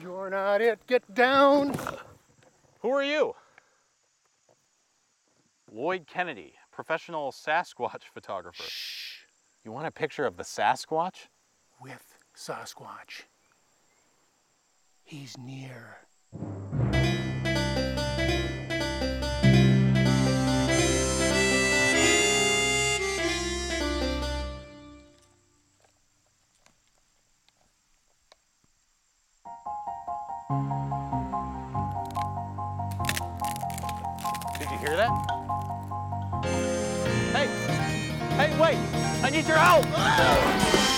You're not it, get down. Who are you? Lloyd Kennedy, professional Sasquatch photographer. Shh. You want a picture of the Sasquatch? With Sasquatch. He's near. Did you hear that? Hey! Hey, wait! I need your help!